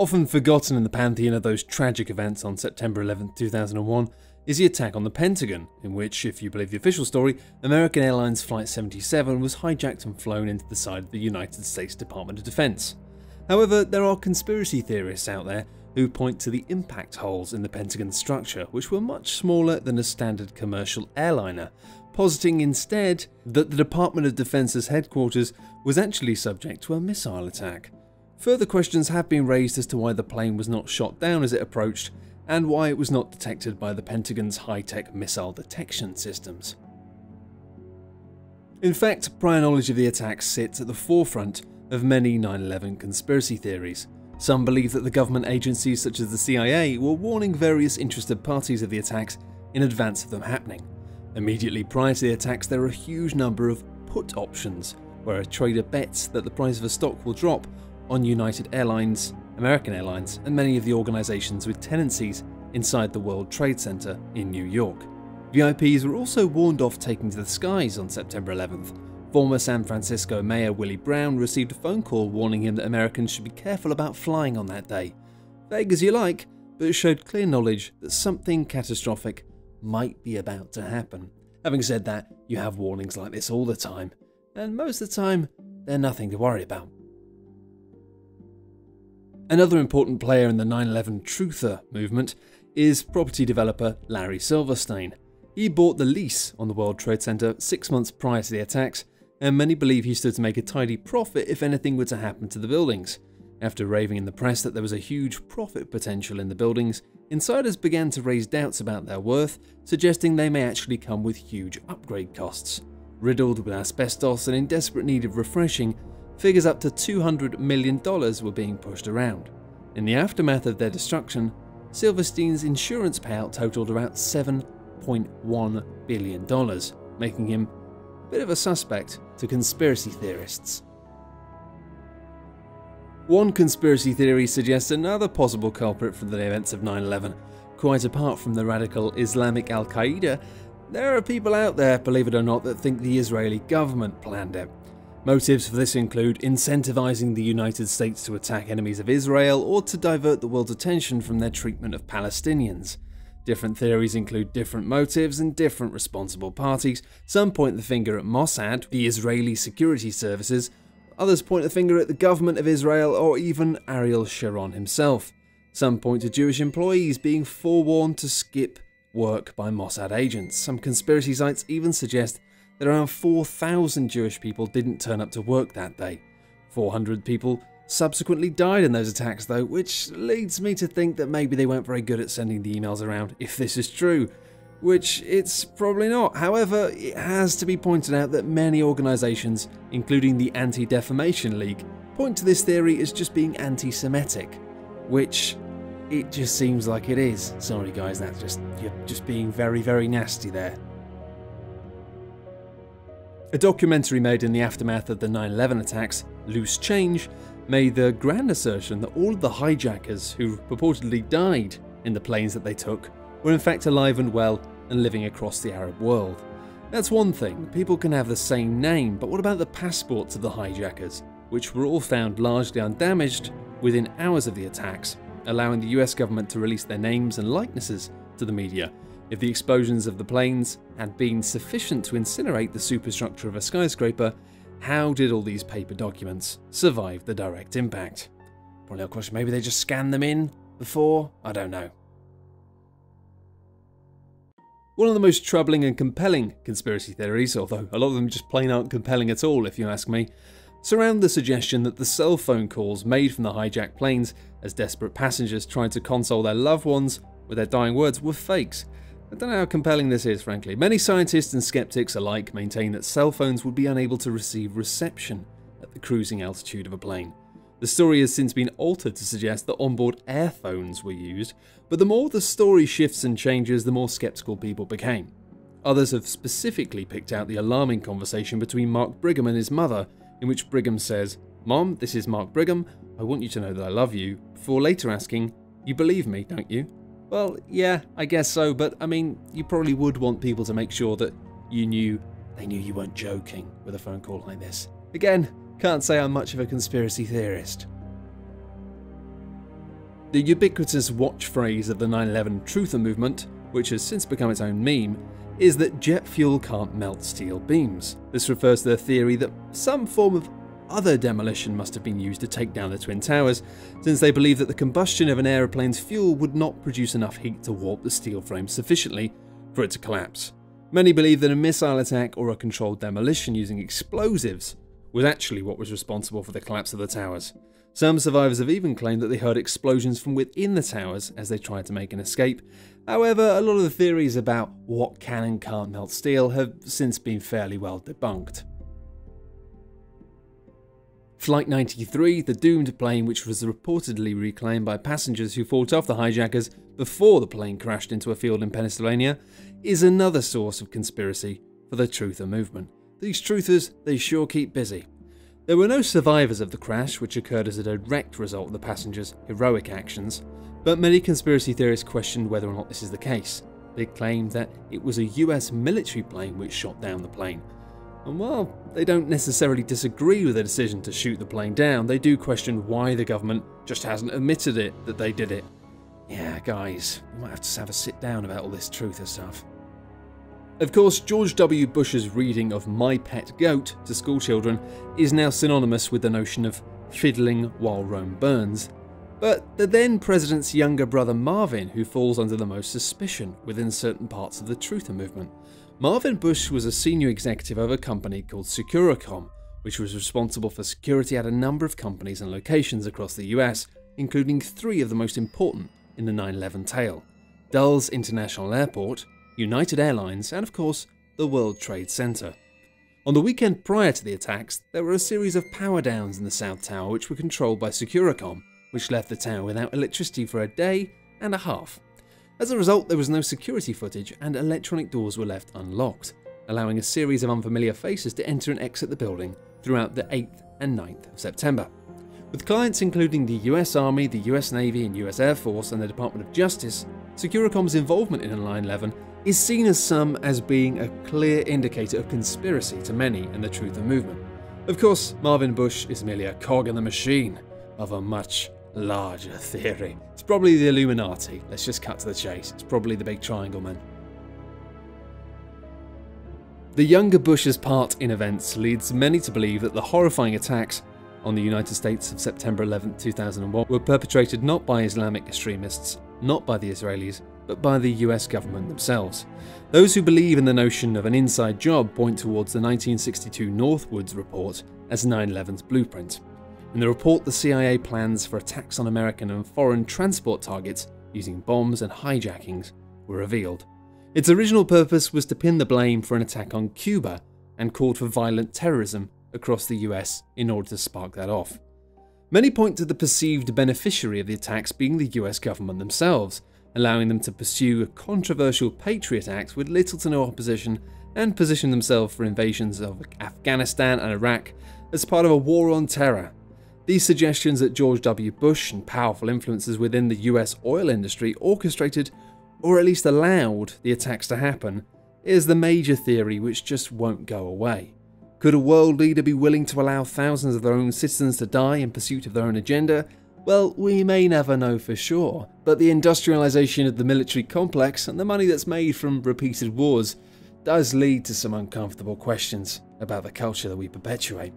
Often forgotten in the pantheon of those tragic events on September 11, 2001, is the attack on the Pentagon, in which, if you believe the official story, American Airlines Flight 77 was hijacked and flown into the side of the United States Department of Defense. However, there are conspiracy theorists out there who point to the impact holes in the Pentagon structure, which were much smaller than a standard commercial airliner, positing instead that the Department of Defense's headquarters was actually subject to a missile attack. Further questions have been raised as to why the plane was not shot down as it approached, and why it was not detected by the Pentagon's high-tech missile detection systems. In fact, prior knowledge of the attack sits at the forefront of many 9-11 conspiracy theories. Some believe that the government agencies such as the CIA were warning various interested parties of the attacks in advance of them happening. Immediately prior to the attacks there are a huge number of put options, where a trader bets that the price of a stock will drop on United Airlines American Airlines, and many of the organisations with tenancies inside the World Trade Center in New York. VIPs were also warned off taking to the skies on September 11th. Former San Francisco Mayor Willie Brown received a phone call warning him that Americans should be careful about flying on that day. Vague as you like, but it showed clear knowledge that something catastrophic might be about to happen. Having said that, you have warnings like this all the time, and most of the time, they're nothing to worry about. Another important player in the 9-11 Truther movement is property developer Larry Silverstein. He bought the lease on the World Trade Center six months prior to the attacks, and many believe he stood to make a tidy profit if anything were to happen to the buildings. After raving in the press that there was a huge profit potential in the buildings, insiders began to raise doubts about their worth, suggesting they may actually come with huge upgrade costs. Riddled with asbestos and in desperate need of refreshing, figures up to $200 million were being pushed around. In the aftermath of their destruction, Silverstein's insurance payout totaled about $7.1 billion, making him a bit of a suspect to conspiracy theorists. One conspiracy theory suggests another possible culprit for the events of 9 11. Quite apart from the radical Islamic Al Qaeda, there are people out there, believe it or not, that think the Israeli government planned it. Motives for this include incentivizing the United States to attack enemies of Israel or to divert the world's attention from their treatment of Palestinians. Different theories include different motives and different responsible parties. Some point the finger at Mossad, the Israeli security services, others point the finger at the government of Israel or even Ariel Sharon himself. Some point to Jewish employees being forewarned to skip work by Mossad agents. Some conspiracy sites even suggest that around 4,000 Jewish people didn't turn up to work that day. 400 people subsequently died in those attacks though, which leads me to think that maybe they weren't very good at sending the emails around, if this is true. Which it's probably not. However, it has to be pointed out that many organisations, including the Anti Defamation League, point to this theory as just being anti Semitic, which it just seems like it is. Sorry guys, that's just, you're just being very, very nasty there. A documentary made in the aftermath of the 9 11 attacks, Loose Change, made the grand assertion that all of the hijackers who purportedly died in the planes that they took were in fact alive and well and living across the Arab world. That's one thing, people can have the same name, but what about the passports of the hijackers, which were all found largely undamaged within hours of the attacks, allowing the US government to release their names and likenesses to the media if the explosions of the planes had been sufficient to incinerate the superstructure of a skyscraper, how did all these paper documents survive the direct impact? Probably a question, maybe they just scanned them in before? I don't know. One of the most troubling and compelling conspiracy theories, although a lot of them just plain aren't compelling at all if you ask me, surround the suggestion that the cell phone calls made from the hijacked planes as desperate passengers tried to console their loved ones with their dying words were fakes I don't know how compelling this is, frankly. Many scientists and skeptics alike maintain that cell phones would be unable to receive reception at the cruising altitude of a plane. The story has since been altered to suggest that onboard airphones were used, but the more the story shifts and changes, the more skeptical people became. Others have specifically picked out the alarming conversation between Mark Bingham and his mother, in which Bingham says, Mom, this is Mark Bingham, I want you to know that I love you, before later asking, You believe me, don't you? Well, yeah, I guess so, but I mean, you probably would want people to make sure that you knew they knew you weren't joking with a phone call like this. Again, can't say I'm much of a conspiracy theorist. The ubiquitous watch phrase of the 9 11 Truther movement, which has since become its own meme, is that jet fuel can't melt steel beams. This refers to the theory that some form of other demolition must have been used to take down the Twin Towers, since they believe that the combustion of an aeroplane's fuel would not produce enough heat to warp the steel frame sufficiently for it to collapse. Many believe that a missile attack or a controlled demolition using explosives was actually what was responsible for the collapse of the towers. Some survivors have even claimed that they heard explosions from within the towers as they tried to make an escape. However, a lot of the theories about what can and can't melt steel have since been fairly well debunked. Flight 93, the doomed plane which was reportedly reclaimed by passengers who fought off the hijackers before the plane crashed into a field in Pennsylvania, is another source of conspiracy for the Truther movement. These truthers, they sure keep busy. There were no survivors of the crash, which occurred as a direct result of the passengers' heroic actions, but many conspiracy theorists questioned whether or not this is the case. They claimed that it was a US military plane which shot down the plane. And while they don't necessarily disagree with the decision to shoot the plane down, they do question why the government just hasn't admitted it that they did it. Yeah, guys, we might have to have a sit down about all this truther stuff. Of course, George W. Bush's reading of My Pet Goat to schoolchildren is now synonymous with the notion of fiddling while Rome burns. But the then president's younger brother Marvin who falls under the most suspicion within certain parts of the Truther movement. Marvin Bush was a senior executive of a company called Securacom, which was responsible for security at a number of companies and locations across the US, including three of the most important in the 9 11 tale Dulles International Airport, United Airlines, and of course, the World Trade Center. On the weekend prior to the attacks, there were a series of power downs in the South Tower which were controlled by Securacom, which left the tower without electricity for a day and a half. As a result, there was no security footage and electronic doors were left unlocked, allowing a series of unfamiliar faces to enter and exit the building throughout the 8th and 9th of September. With clients including the US Army, the US Navy and US Air Force and the Department of Justice, Securacom's involvement in 9-11 is seen as some as being a clear indicator of conspiracy to many in the Truther movement. Of course, Marvin Bush is merely a cog in the machine of a much larger theory. It's probably the Illuminati. Let's just cut to the chase. It's probably the Big Triangle Man. The younger Bush's part in events leads many to believe that the horrifying attacks on the United States of September 11, 2001 were perpetrated not by Islamic extremists, not by the Israelis, but by the US government themselves. Those who believe in the notion of an inside job point towards the 1962 Northwoods report as 9 11's blueprint. In the report, the CIA plans for attacks on American and foreign transport targets using bombs and hijackings were revealed. Its original purpose was to pin the blame for an attack on Cuba and called for violent terrorism across the US in order to spark that off. Many point to the perceived beneficiary of the attacks being the US government themselves, allowing them to pursue a controversial Patriot Act with little to no opposition and position themselves for invasions of Afghanistan and Iraq as part of a war on terror. These suggestions that George W. Bush and powerful influences within the US oil industry orchestrated, or at least allowed, the attacks to happen is the major theory which just won't go away. Could a world leader be willing to allow thousands of their own citizens to die in pursuit of their own agenda well, we may never know for sure, but the industrialisation of the military complex and the money that's made from repeated wars does lead to some uncomfortable questions about the culture that we perpetuate.